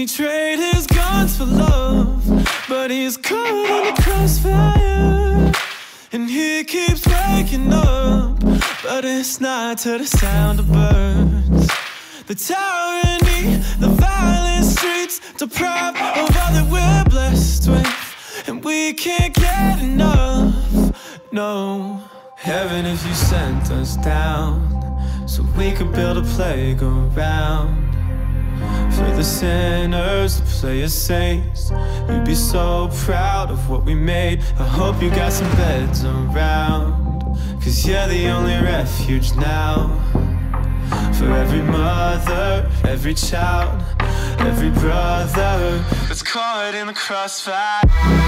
He traded his guns for love, but he's caught in the crossfire. And he keeps waking up, but it's not to the sound of birds. The tyranny, the violent streets, deprived we can't get enough, no. Heaven, if you sent us down, so we could build a playground. For the sinners, play as saints You'd be so proud of what we made I hope you got some beds around Cause you're the only refuge now For every mother, every child, every brother That's caught in the crossfire